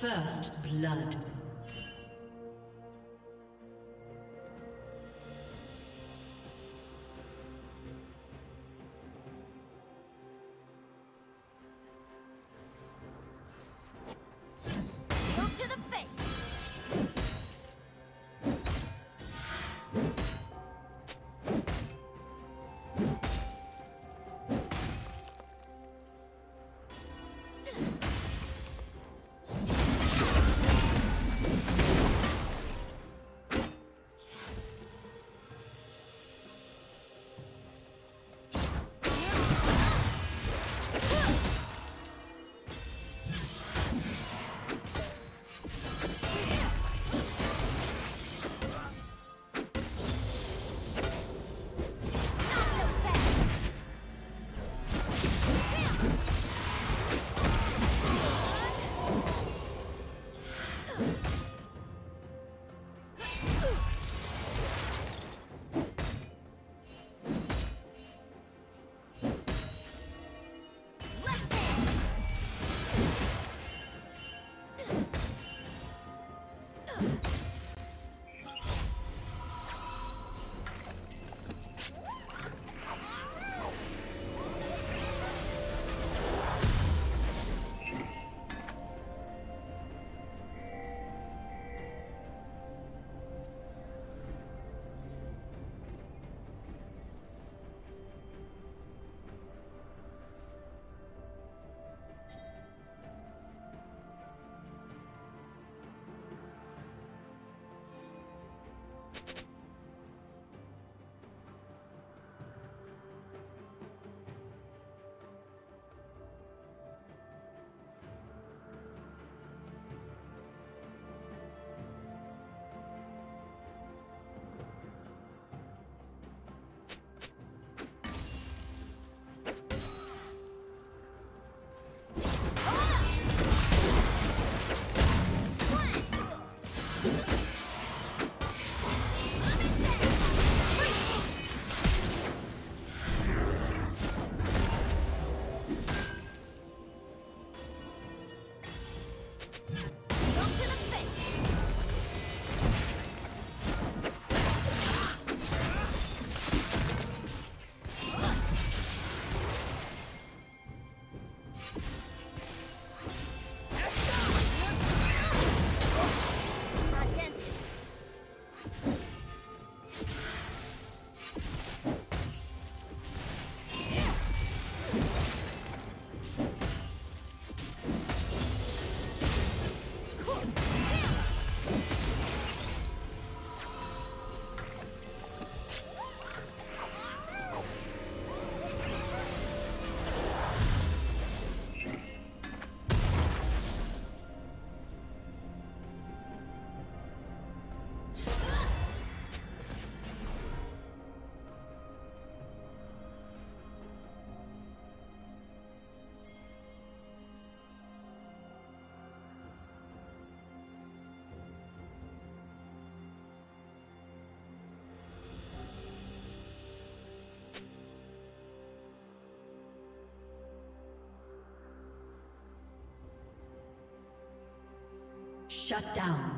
First blood. Yeah. Shut down.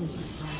Killing spree.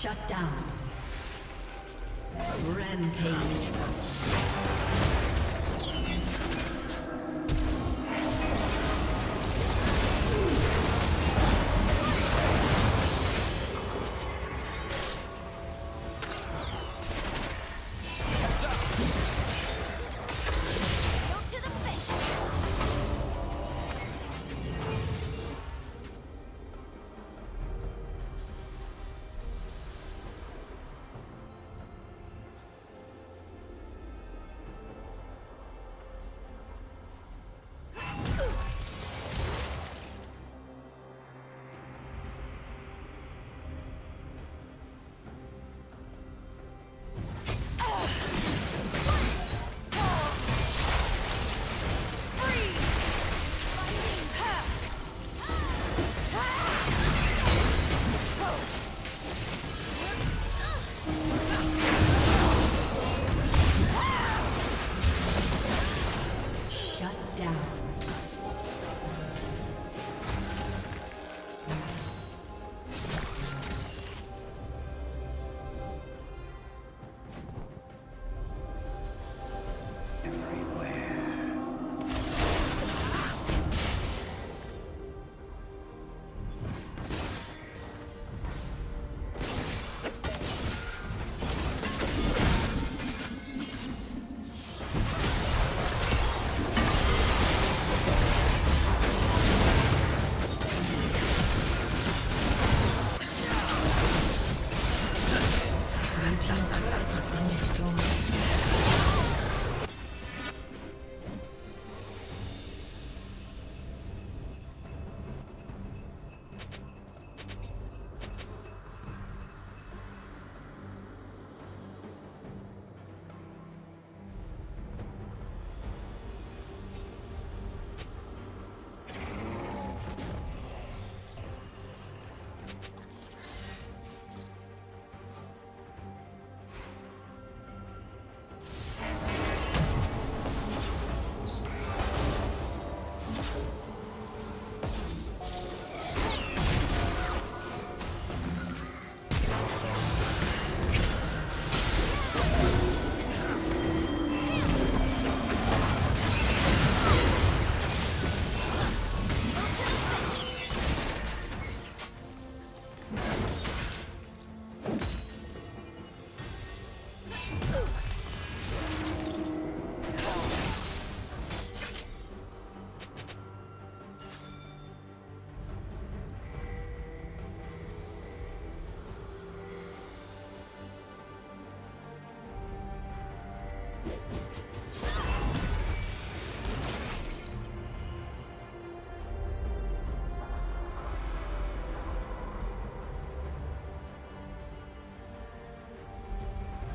Shut down. Rampage.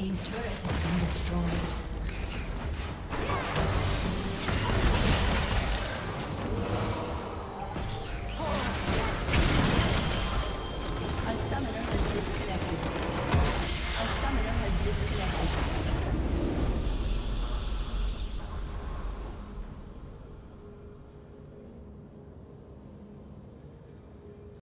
A summoner